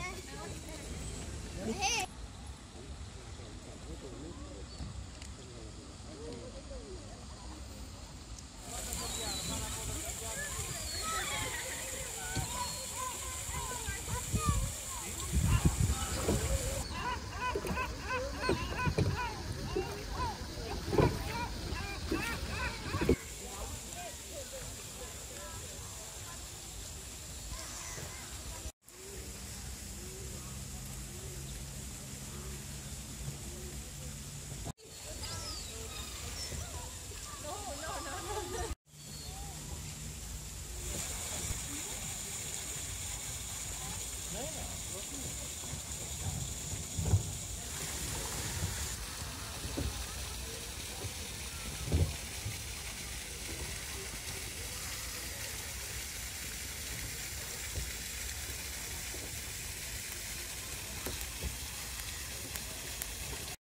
Yeah. Okay.